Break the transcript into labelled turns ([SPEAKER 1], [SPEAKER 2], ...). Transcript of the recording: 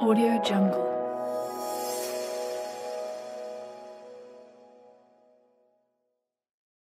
[SPEAKER 1] Audio Jungle.